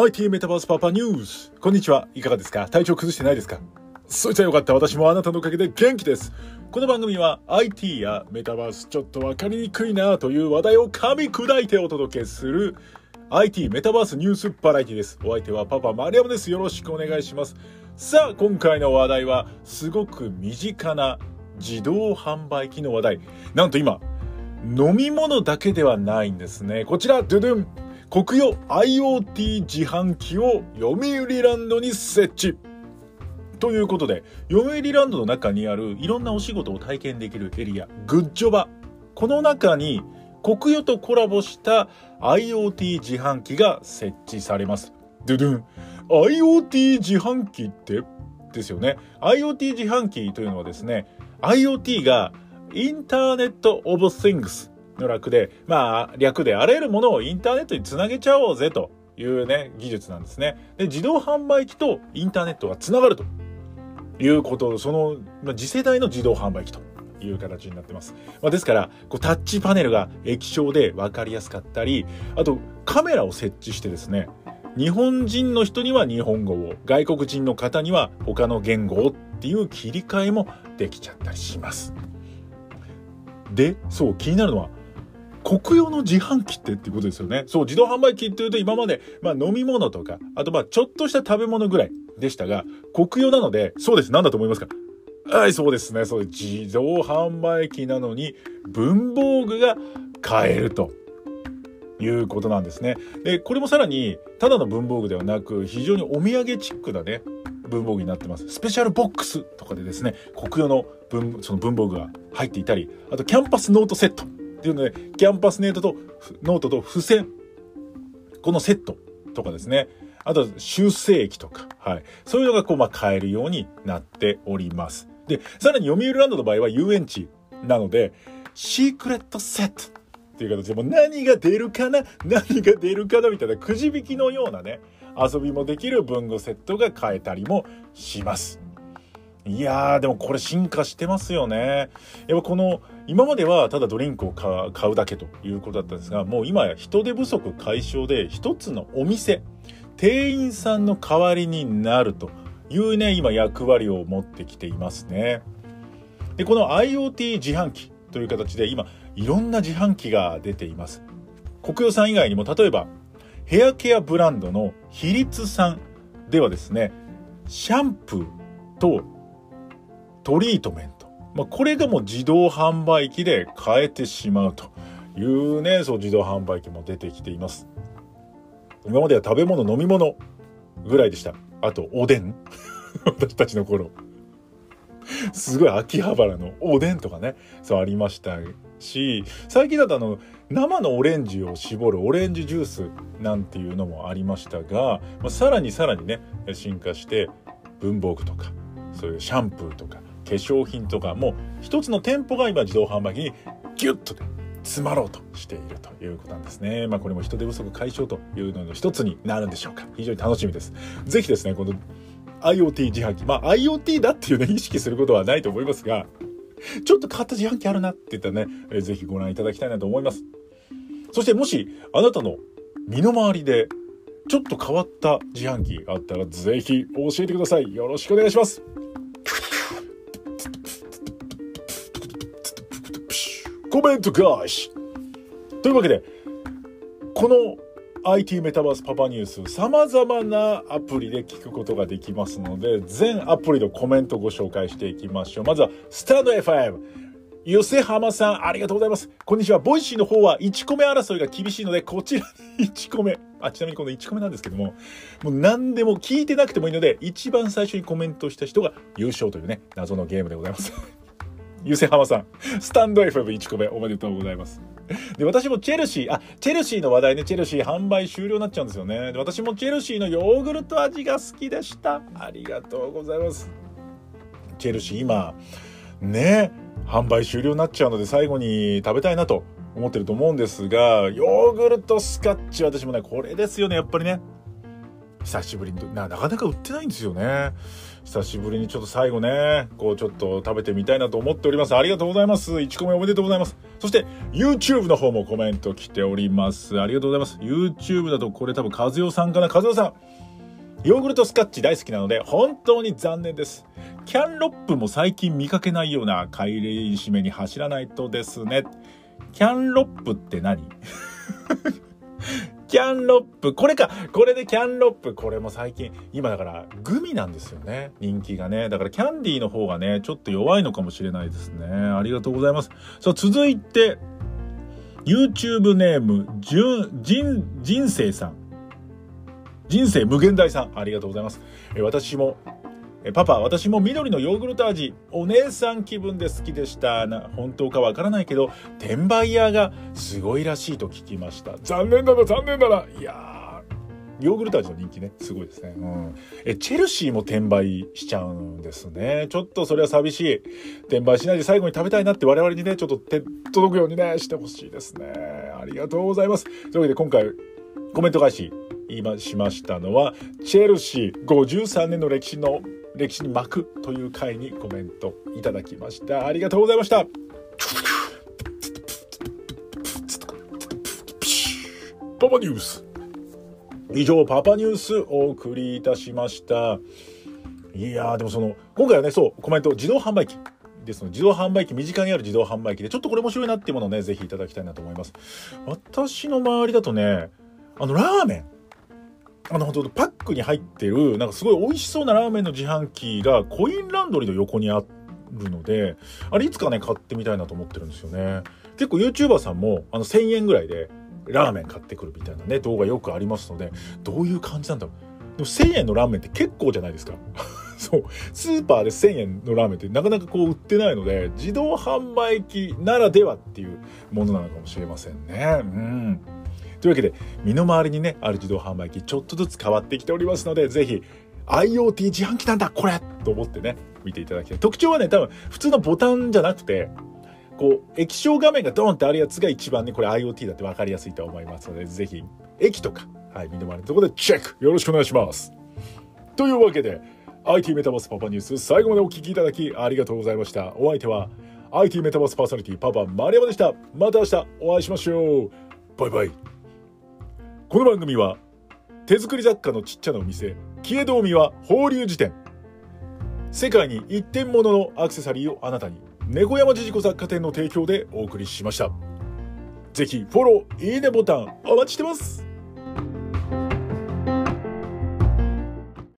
IT メタバースパパニュース。こんにちは。いかがですか？体調崩してないですか？そいつはよかった。私もあなたのおかげで元気です。この番組は IT やメタバースちょっとわかりにくいなという話題を噛み砕いてお届けする IT メタバースニュースバラエティです。お相手はパパマリアムです。よろしくお願いします。さあ今回の話題はすごく身近な自動販売機の話題。なんと今飲み物だけではないんですね。こちらドゥドゥン。国用 IoT 自販機を読売ランドに設置。ということで読売ランドの中にあるいろんなお仕事を体験できるエリアグッジョバ。この中に国与とコラボした IoT 自販機が設置されます。ドゥドゥン。IoT 自販機って？ですよね。IoT 自販機というのはですね IoT がインターネット・オブ・シングス。の略で、まあ、略であらゆるものをインターネットにつなげちゃおうぜというね、技術なんですね。で、自動販売機とインターネットがつながるということ、その、まあ、次世代の自動販売機という形になってます。まあ、ですから、こうタッチパネルが液晶で分かりやすかったり、あとカメラを設置してですね、日本人の人には日本語を、外国人の方には他の言語をっていう切り替えもできちゃったりします。で、そう、気になるのは、国用の自販機ってってことですよね。そう、自動販売機っていうと今まで、まあ飲み物とか、あとまあちょっとした食べ物ぐらいでしたが、国用なので、そうです。何だと思いますか？はい、そうですね。そう、自動販売機なのに文房具が買えると。いうことなんですね。で、これもさらに、ただの文房具ではなく、非常にお土産チックなね、文房具になってます。スペシャルボックスとかでですね、国用の文、その文房具が入っていたり、あとキャンパスノートセットっていうので、キャンパスネートとノートと付箋、このセットとかですね。あと、修正液とか、はい。そういうのがこう、まあ、買えるようになっております。で、さらに読売ランドの場合は遊園地なので、シークレットセットっていう形でもう何が出るかな何が出るかなみたいなくじ引きのようなね、遊びもできる文具セットが買えたりもします。いやー、でもこれ進化してますよね。やっぱこの、今まではただドリンクを買うだけということだったんですが、もう今や人手不足解消で一つのお店、店員さんの代わりになるというね、今役割を持ってきていますね。で、この IoT 自販機という形で今、いろんな自販機が出ています。国用さん以外にも、例えば、ヘアケアブランドの比率さんではですね、シャンプーとトリートメント。まあ、これがもう自動販売機で買えてしまうというね、そう自動販売機も出てきています。今までは食べ物、飲み物ぐらいでした。あと、おでん 私たちの頃。すごい秋葉原のおでんとかね、そうありましたし、最近だとあの、生のオレンジを絞るオレンジジュースなんていうのもありましたが、まあ、さらにさらにね、進化して、文房具とか、そういうシャンプーとか、化粧品とかも一つの店舗が今自動販売機にギュッとね詰まろうとしているということなんですね。まあこれも人手不足解消というのの一つになるんでしょうか。非常に楽しみです。ぜひですね、この IoT 自販機。まあ IoT だっていうね、意識することはないと思いますが、ちょっと変わった自販機あるなって言ったらね、えー、ぜひご覧いただきたいなと思います。そしてもしあなたの身の回りでちょっと変わった自販機があったらぜひ教えてください。よろしくお願いします。コメント返しというわけで、この IT メタバースパパニュース、様々なアプリで聞くことができますので、全アプリのコメントをご紹介していきましょう。まずは、スタンド FM。ゆせはまさん、ありがとうございます。こんにちは。 Voicy の方は1個目争いが厳しいので、こちらに1個目。あ、ちなみにこの1個目なんですけども、もう何でも聞いてなくてもいいので、一番最初にコメントした人が優勝というね、謎のゲームでございます。ゆせはまさん、スタンド FM1 個目おめでとうございます。で、私もチェルシー、あ、チェルシーの話題ね、チェルシー販売終了になっちゃうんですよね。で、私もチェルシーのヨーグルト味が好きでした。ありがとうございます。チェルシー今、ね、販売終了になっちゃうので最後に食べたいなと思ってると思うんですが、ヨーグルトスカッチ私もね、これですよね、やっぱりね。久しぶりにな、なかなか売ってないんですよね。久しぶりにちょっと最後ね、こうちょっと食べてみたいなと思っております。ありがとうございます。1個目おめでとうございます。そして YouTube の方もコメント来ております。ありがとうございます。YouTube だとこれ多分和代さんかな和代さん。ヨーグルトスカッチ大好きなので本当に残念です。キャンロップも最近見かけないような帰り締めに走らないとですね。キャンロップって何？キャンロップ。これか。これでキャンロップ。これも最近、今だからグミなんですよね。人気がね。だからキャンディーの方がね、ちょっと弱いのかもしれないですね。ありがとうございます。さあ、続いて、YouTube ネーム、じゅん、じん、人生さん。人生無限大さん。ありがとうございます。え私もえパパ、私も緑のヨーグルト味、お姉さん気分で好きでしたな。本当かわからないけど、転売屋がすごいらしいと聞きました。残念だな、残念だな。いやー、ヨーグルト味の人気ね、すごいですね。うん。え、チェルシーも転売しちゃうんですね。ちょっとそれは寂しい。転売しないで最後に食べたいなって我々にね、ちょっと手届くようにね、してほしいですね。ありがとうございます。というわけで今回、コメント返し、今しましたのは、チェルシー53年の歴史の歴史に巻くという回にコメントいただきました。ありがとうございました。パパニュース。以上、パパニュースお送りいたしました。いやー、でもその、今回はね、そう、コメント、自動販売機。ですの、自動販売機、身近にある自動販売機で、ちょっとこれ面白いなっていうものをね、ぜひいただきたいなと思います。私の周りだとね、あの、ラーメン。あの、本当パックに入ってる、なんかすごい美味しそうなラーメンの自販機がコインランドリーの横にあるので、あれいつかね、買ってみたいなと思ってるんですよね。結構 YouTuber さんも、あの、1000円ぐらいで、ラーメン買ってくるみたいなね、動画よくありますので、どういう感じなんだろう。でも1000円のラーメンって結構じゃないですか。そう。スーパーで1000円のラーメンってなかなかこう売ってないので、自動販売機ならではっていうものなのかもしれませんね。うん。というわけで、身の回りにね、ある自動販売機、ちょっとずつ変わってきておりますので、ぜひ、IoT 自販機なんだこれと思ってね、見ていただきたい。特徴はね、多分、普通のボタンじゃなくて、こう、液晶画面がドーンってあるやつが一番ね、これ IoT だって分かりやすいと思いますので、ぜひ、駅とか、はい、身の回りのところでチェックよろしくお願いします。というわけで、IT メタバースパパニュース、最後までお聞きいただきありがとうございました。お相手は、IT メタバースパーソナリティパパ丸山でした。また明日お会いしましょう。バイバイ。この番組は手作り雑貨のちっちゃなお店キエドーミは法隆寺店。世界に一点物のアクセサリーをあなたに。猫山ジジコ雑貨店の提供でお送りしました。ぜひフォローいいねボタンお待ちしてます。